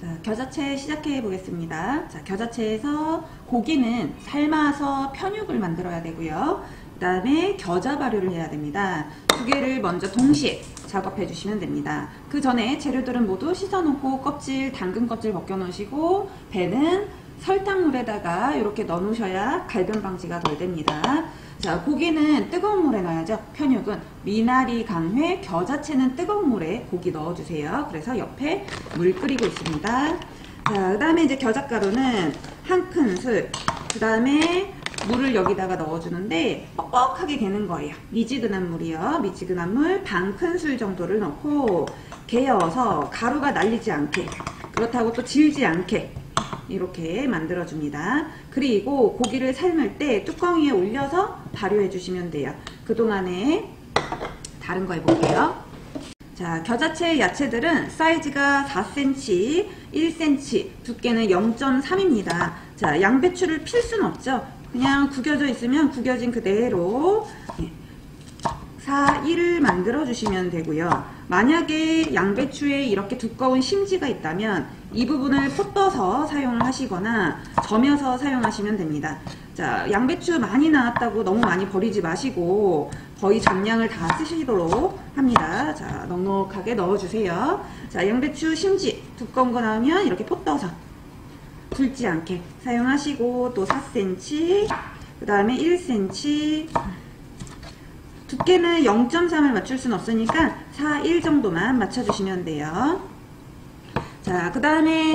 자, 겨자채 시작해 보겠습니다. 자, 겨자채에서 고기는 삶아서 편육을 만들어야 되고요. 그 다음에 겨자 발효를 해야 됩니다. 두 개를 먼저 동시에 작업해 주시면 됩니다. 그 전에 재료들은 모두 씻어 놓고 껍질, 당근 껍질 벗겨 놓으시고 배는 설탕물에다가 이렇게 넣어 놓으셔야 갈변 방지가 덜 됩니다. 자, 고기는 뜨거운 물에 넣어야죠. 편육은 미나리, 강회, 겨자채는 뜨거운 물에 고기 넣어주세요. 그래서 옆에 물 끓이고 있습니다. 자, 그 다음에 이제 겨자가루는 한 큰술, 그 다음에 물을 여기다가 넣어주는데 뻑뻑하게 되는 거예요. 미지근한 물이요. 미지근한 물 반 큰술 정도를 넣고 개어서 가루가 날리지 않게 그렇다고 또 질지 않게 이렇게 만들어줍니다. 그리고 고기를 삶을 때 뚜껑 위에 올려서 발효해 주시면 돼요. 그동안에 다른 거 해볼게요. 자, 겨자채 야채들은 사이즈가 4cm, 1cm, 두께는 0.3입니다. 자, 양배추를 필 수는 없죠. 그냥 구겨져 있으면 구겨진 그대로 4, 1을 만들어 주시면 되고요. 만약에 양배추에 이렇게 두꺼운 심지가 있다면 이 부분을 포떠서 사용을 하시거나 점여서 사용하시면 됩니다. 자, 양배추 많이 나왔다고 너무 많이 버리지 마시고 거의 전량을 다 쓰시도록 합니다. 자, 넉넉하게 넣어주세요. 자, 양배추 심지 두꺼운 거 나오면 이렇게 포떠서 굵지 않게 사용하시고 또 4cm 그 다음에 1cm 두께는 0.3을 맞출 수는 없으니까 4, 1 정도만 맞춰주시면 돼요. 자, 그 다음에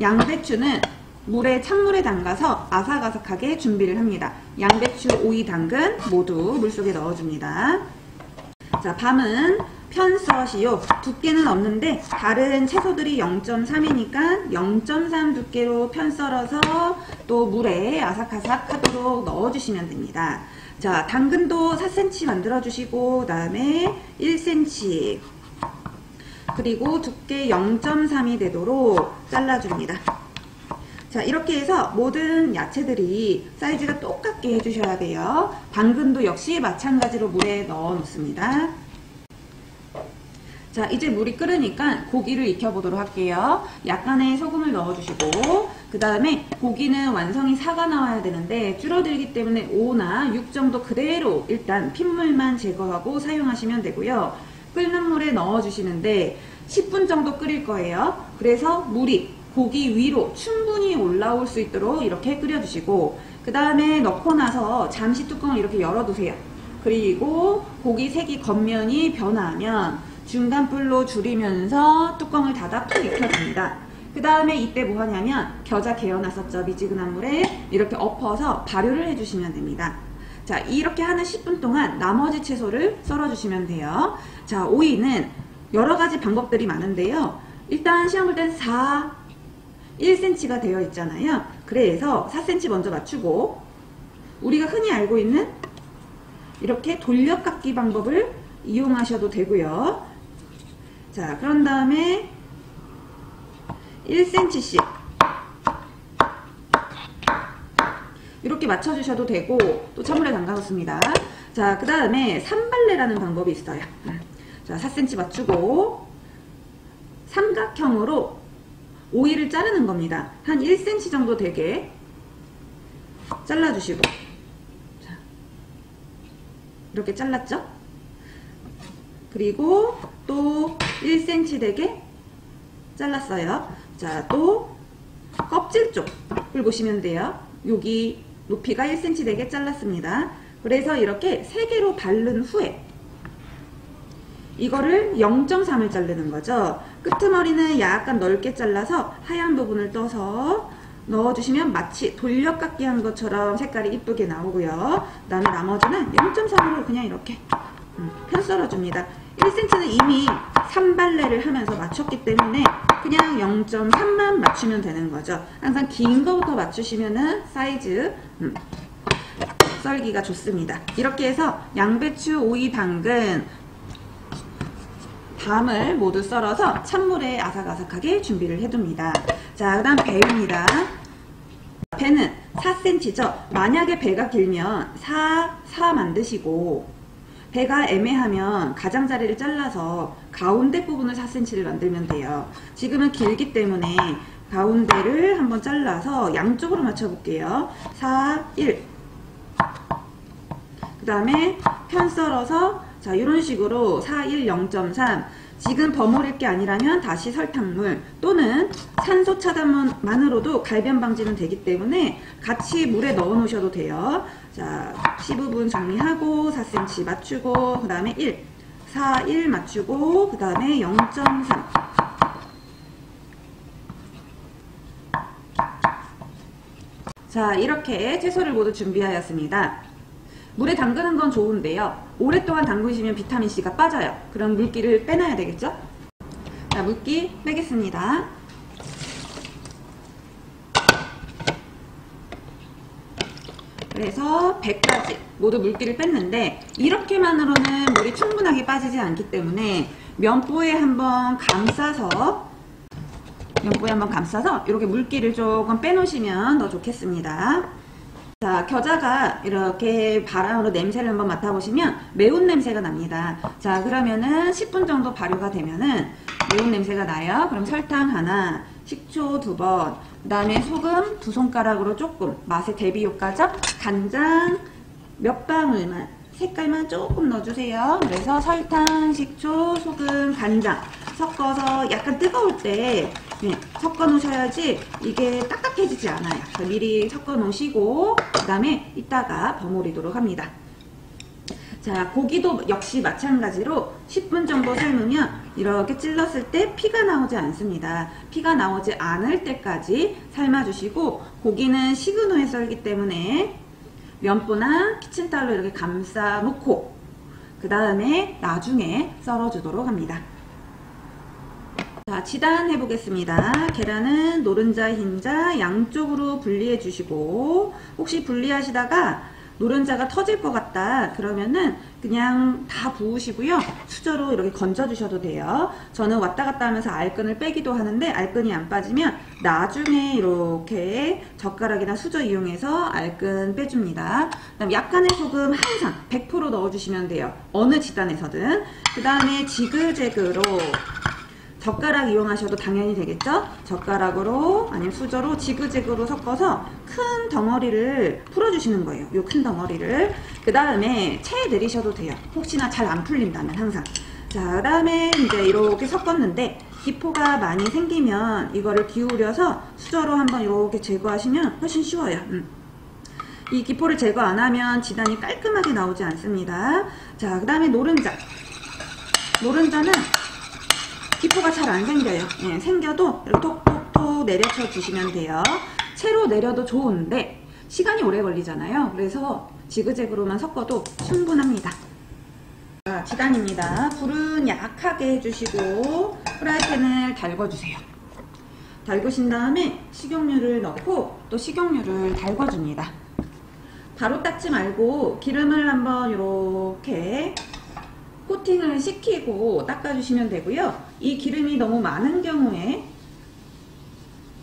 양배추는 물에 찬물에 담가서 아삭아삭하게 준비를 합니다. 양배추, 오이, 당근 모두 물속에 넣어줍니다. 자, 밤은 편서시요. 두께는 없는데 다른 채소들이 0.3이니까 0.3 두께로 편 썰어서 또 물에 아삭아삭 하도록 넣어주시면 됩니다. 자, 당근도 4cm 만들어 주시고 그 다음에 1cm 그리고 두께 0.3이 되도록 잘라줍니다. 자 이렇게 해서 모든 야채들이 사이즈가 똑같게 해주셔야 돼요. 당근도 역시 마찬가지로 물에 넣어 놓습니다. 자 이제 물이 끓으니까 고기를 익혀보도록 할게요. 약간의 소금을 넣어주시고 그 다음에 고기는 완성이 4가 나와야 되는데 줄어들기 때문에 5나 6 정도 그대로 일단 핏물만 제거하고 사용하시면 되고요. 끓는 물에 넣어주시는데 10분 정도 끓일 거예요. 그래서 물이 고기 위로 충분히 올라올 수 있도록 이렇게 끓여주시고 그 다음에 넣고 나서 잠시 뚜껑을 이렇게 열어두세요. 그리고 고기 색이 겉면이 변화하면 중간 불로 줄이면서 뚜껑을 닫아 푹 익혀줍니다. 그 다음에 이때 뭐 하냐면 겨자 개어놨었죠 미지근한 물에 이렇게 엎어서 발효를 해주시면 됩니다. 자 이렇게 하는 10분 동안 나머지 채소를 썰어주시면 돼요. 자 오이는 여러 가지 방법들이 많은데요. 일단 시험 볼 땐 4, 1cm가 되어 있잖아요. 그래서 4cm 먼저 맞추고 우리가 흔히 알고 있는 이렇게 돌려깎기 방법을 이용하셔도 되고요. 자, 그런 다음에 1cm씩 이렇게 맞춰주셔도 되고 또 찬물에 담가놓습니다. 자, 그 다음에 산발레라는 방법이 있어요. 자, 4cm 맞추고 삼각형으로 오이를 자르는 겁니다. 한 1cm 정도 되게 잘라주시고 자, 이렇게 잘랐죠? 그리고 또 1cm 되게 잘랐어요. 자, 또 껍질 쪽을 보시면 돼요. 여기 높이가 1cm 되게 잘랐습니다. 그래서 이렇게 3개로 바른 후에 이거를 0.3을 자르는 거죠. 끄트머리는 약간 넓게 잘라서 하얀 부분을 떠서 넣어주시면 마치 돌려깎기 한 것처럼 색깔이 이쁘게 나오고요. 그 다음에 나머지는 0.3으로 그냥 이렇게 음, 편 썰어줍니다. 1cm는 이미 3발레를 하면서 맞췄기 때문에 그냥 0.3만 맞추면 되는 거죠. 항상 긴 거부터 맞추시면은 사이즈 음, 썰기가 좋습니다. 이렇게 해서 양배추, 오이, 당근, 밤을 모두 썰어서 찬물에 아삭아삭하게 준비를 해둡니다. 자, 그 다음 배입니다. 배는 4cm죠. 만약에 배가 길면 4, 4 만드시고 배가 애매하면 가장자리를 잘라서 가운데 부분을 4cm를 만들면 돼요. 지금은 길기 때문에 가운데를 한번 잘라서 양쪽으로 맞춰볼게요. 4, 1. 그 다음에 편 썰어서 자 이런 식으로 4, 1, 0.3 지금 버무릴 게 아니라면 다시 설탕물 또는 산소 차단만으로도 갈변 방지는 되기 때문에 같이 물에 넣어 놓으셔도 돼요. 자, 15분 정리하고 4cm 맞추고 그 다음에 1, 4, 1 맞추고 그 다음에 0.3 자, 이렇게 채소를 모두 준비하였습니다. 물에 담그는 건 좋은데요. 오랫동안 담그시면 비타민C가 빠져요. 그럼 물기를 빼놔야 되겠죠? 자, 물기 빼겠습니다. 그래서 100까지 모두 물기를 뺐는데 이렇게만으로는 물이 충분하게 빠지지 않기 때문에 면보에 한번 감싸서 면보에 한번 감싸서 이렇게 물기를 조금 빼놓으시면 더 좋겠습니다. 자, 겨자가 이렇게 바람으로 냄새를 한번 맡아보시면 매운 냄새가 납니다. 자, 그러면은 10분 정도 발효가 되면은 매운 냄새가 나요. 그럼 설탕 하나, 식초 두 번, 그 다음에 소금 두 손가락으로 조금, 맛의 대비 효과죠? 간장 몇 방울만, 색깔만 조금 넣어주세요. 그래서 설탕, 식초, 소금, 간장 섞어서 약간 뜨거울 때 네, 섞어 놓으셔야지 이게 딱딱해지지 않아요. 미리 섞어 놓으시고 그 다음에 이따가 버무리도록 합니다. 자 고기도 역시 마찬가지로 10분 정도 삶으면 이렇게 찔렀을 때 피가 나오지 않습니다. 피가 나오지 않을 때까지 삶아주시고 고기는 식은 후에 썰기 때문에 면보나 키친타올로 이렇게 감싸 놓고 그 다음에 나중에 썰어주도록 합니다. 자, 지단 해보겠습니다. 계란은 노른자, 흰자 양쪽으로 분리해 주시고 혹시 분리하시다가 노른자가 터질 것 같다 그러면은 그냥 다 부으시고요. 수저로 이렇게 건져 주셔도 돼요. 저는 왔다 갔다 하면서 알끈을 빼기도 하는데 알끈이 안 빠지면 나중에 이렇게 젓가락이나 수저 이용해서 알끈 빼줍니다. 그 다음 약간의 소금 항상 100% 넣어주시면 돼요. 어느 지단에서든. 그 다음에 지글재그로 젓가락 이용하셔도 당연히 되겠죠? 젓가락으로 아니면 수저로 지그재그로 섞어서 큰 덩어리를 풀어주시는 거예요. 이큰 덩어리를. 그 다음에 체에 내리셔도 돼요. 혹시나 잘 안 풀린다면 항상. 자, 그 다음에 이제 이렇게 섞었는데 기포가 많이 생기면 이거를 기울여서 수저로 한번 이렇게 제거하시면 훨씬 쉬워요. 음. 이 기포를 제거 안 하면 지단이 깔끔하게 나오지 않습니다. 자, 그 다음에 노른자. 노른자는 기포가 잘 안 생겨요. 예, 생겨도 이렇게 톡톡톡 내려쳐 주시면 돼요. 채로 내려도 좋은데 시간이 오래 걸리잖아요. 그래서 지그재그로만 섞어도 충분합니다. 자, 지단입니다. 불은 약하게 해주시고 프라이팬을 달궈주세요. 달구신 다음에 식용유를 넣고 또 식용유를 달궈줍니다. 바로 닦지 말고 기름을 한번 이렇게 코팅을 시키고 닦아주시면 되고요. 이 기름이 너무 많은 경우에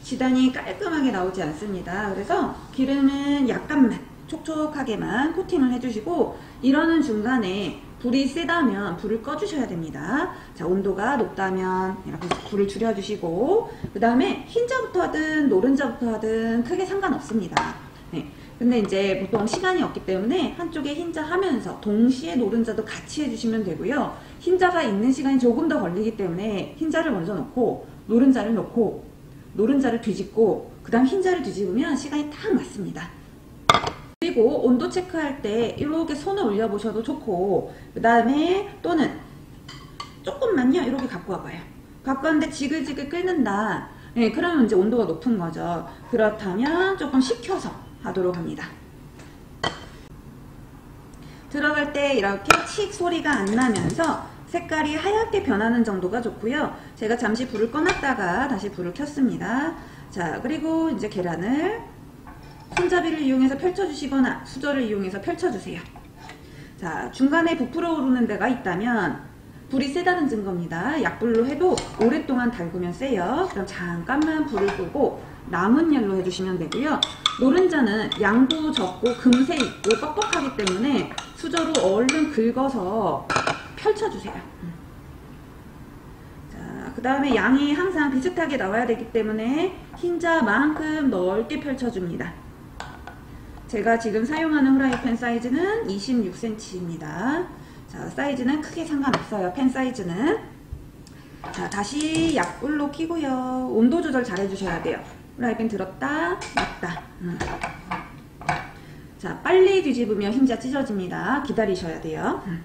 지단이 깔끔하게 나오지 않습니다. 그래서 기름은 약간만 촉촉하게만 코팅을 해주시고 이러는 중간에 불이 세다면 불을 꺼주셔야 됩니다. 자 온도가 높다면 이렇게 불을 줄여주시고 그 다음에 흰자부터 하든 노른자부터 하든 크게 상관없습니다. 네. 근데 이제 보통 시간이 없기 때문에 한쪽에 흰자 하면서 동시에 노른자도 같이 해주시면 되고요. 흰자가 있는 시간이 조금 더 걸리기 때문에 흰자를 먼저 넣고 노른자를 넣고 노른자를 뒤집고 그 다음 흰자를 뒤집으면 시간이 딱 맞습니다. 그리고 온도 체크할 때 이렇게 손을 올려보셔도 좋고 그 다음에 또는 조금만요 이렇게 갖고 와봐요. 갖고 왔는데 지글지글 끓는다. 네, 그러면 이제 온도가 높은 거죠. 그렇다면 조금 식혀서 하도록 합니다. 들어갈 때 이렇게 칙 소리가 안 나면서 색깔이 하얗게 변하는 정도가 좋고요. 제가 잠시 불을 꺼놨다가 다시 불을 켰습니다. 자, 그리고 이제 계란을 손잡이를 이용해서 펼쳐주시거나 수저를 이용해서 펼쳐주세요. 자, 중간에 부풀어 오르는 데가 있다면 불이 세다는 증거입니다. 약불로 해도 오랫동안 달구면 세요. 그럼 잠깐만 불을 끄고 남은 열로 해주시면 되고요. 노른자는 양도 적고 금세 있고 뻑뻑하기 때문에 수저로 얼른 긁어서 펼쳐주세요. 자, 그 다음에 양이 항상 비슷하게 나와야 되기 때문에 흰자만큼 넓게 펼쳐줍니다. 제가 지금 사용하는 후라이팬 사이즈는 26cm입니다. 자, 사이즈는 크게 상관없어요. 팬 사이즈는. 자, 다시 약불로 켜고요. 온도 조절 잘 해주셔야 돼요. 후라이팬 들었다, 놨다. 음. 자, 빨리 뒤집으면 흰자 찢어집니다. 기다리셔야 돼요. 음.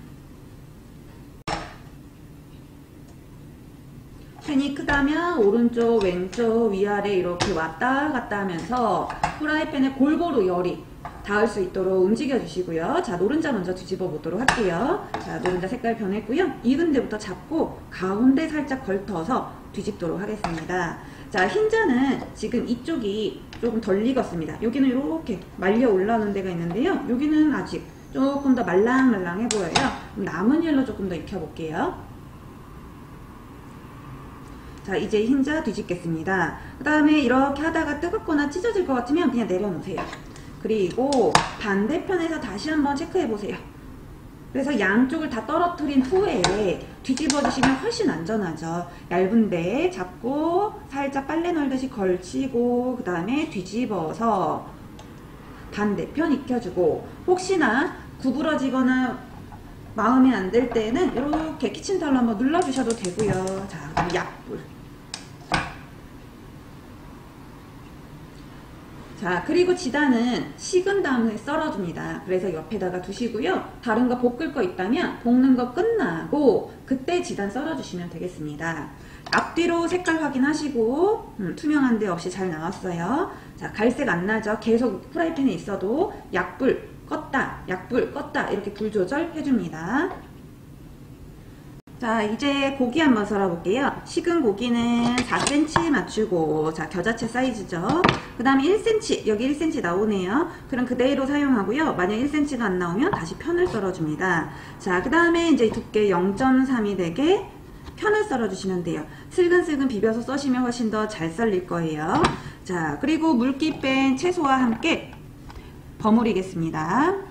팬이 크다면 오른쪽, 왼쪽, 위아래 이렇게 왔다 갔다 하면서 후라이팬에 골고루 열이 닿을 수 있도록 움직여 주시고요. 자, 노른자 먼저 뒤집어 보도록 할게요. 자, 노른자 색깔 변했고요. 익은 데부터 잡고 가운데 살짝 걸터서 뒤집도록 하겠습니다. 자, 흰자는 지금 이쪽이 조금 덜 익었습니다. 여기는 이렇게 말려 올라오는 데가 있는데요. 여기는 아직 조금 더 말랑말랑해 보여요. 남은 열로 조금 더 익혀볼게요. 자 이제 흰자 뒤집겠습니다. 그 다음에 이렇게 하다가 뜨겁거나 찢어질 것 같으면 그냥 내려놓으세요. 그리고 반대편에서 다시 한번 체크해 보세요. 그래서 양쪽을 다 떨어뜨린 후에 뒤집어 주시면 훨씬 안전하죠. 얇은데 잡고 살짝 빨래 널듯이 걸치고 그 다음에 뒤집어서 반대편 익혀주고 혹시나 구부러지거나 마음에 안 들 때는 이렇게 키친타올로 한번 눌러주셔도 되고요. 자, 약불. 자 그리고 지단은 식은 다음에 썰어줍니다. 그래서 옆에다가 두시고요. 다른 거 볶을 거 있다면 볶는 거 끝나고 그때 지단 썰어주시면 되겠습니다. 앞뒤로 색깔 확인하시고 음, 투명한 데 없이 잘 나왔어요. 자 갈색 안 나죠? 계속 프라이팬에 있어도 약불 껐다 약불 껐다 이렇게 불 조절 해줍니다. 자 이제 고기 한번 썰어 볼게요. 식은 고기는 4cm 맞추고 자 겨자채 사이즈죠. 그 다음에 1cm 여기 1cm 나오네요. 그럼 그대로 사용하고요. 만약 1cm가 안 나오면 다시 편을 썰어 줍니다. 자 그 다음에 이제 두께 0.3이 되게 편을 썰어 주시면 돼요. 슬근슬근 비벼서 써시면 훨씬 더 잘 썰릴 거예요. 자 그리고 물기 뺀 채소와 함께 버무리겠습니다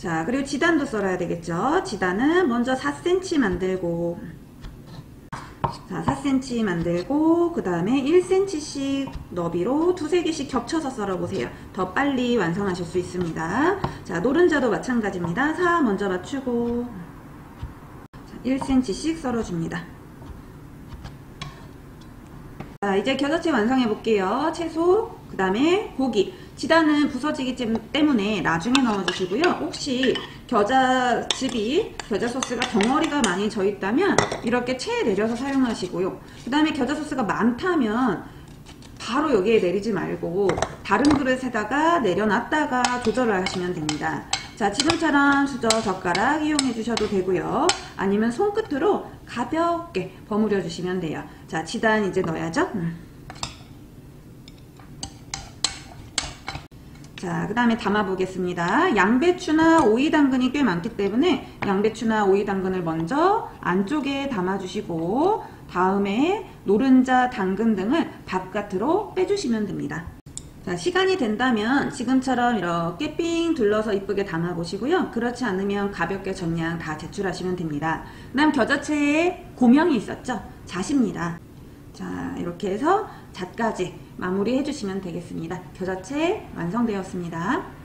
자 그리고 지단도 썰어야 되겠죠? 지단은 먼저 4cm 만들고 자 4cm 만들고 그 다음에 1cm씩 너비로 두세 개씩 겹쳐서 썰어 보세요. 더 빨리 완성하실 수 있습니다. 자 노른자도 마찬가지입니다. 4 먼저 맞추고 1cm씩 썰어 줍니다. 자 이제 겨자채 완성해 볼게요. 채소 그 다음에 고기 지단은 부서지기 때문에 나중에 넣어주시고요. 혹시 겨자즙이 겨자 소스가 덩어리가 많이 져 있다면 이렇게 채에 내려서 사용하시고요. 그 다음에 겨자 소스가 많다면 바로 여기에 내리지 말고 다른 그릇에다가 내려놨다가 조절을 하시면 됩니다. 자 지금처럼 수저 젓가락 이용해 주셔도 되고요. 아니면 손끝으로 가볍게 버무려 주시면 돼요. 자 지단 이제 넣어야죠. 음. 자, 그 다음에 담아 보겠습니다. 양배추나 오이 당근이 꽤 많기 때문에 양배추나 오이 당근을 먼저 안쪽에 담아 주시고 다음에 노른자, 당근 등을 바깥으로 빼주시면 됩니다. 자, 시간이 된다면 지금처럼 이렇게 삥 둘러서 이쁘게 담아 보시고요. 그렇지 않으면 가볍게 전량 다 제출하시면 됩니다. 그 다음 겨자채에 고명이 있었죠? 잣입니다. 자, 이렇게 해서 잣까지 마무리 해 주시면 되겠습니다. 겨자채 완성되었습니다.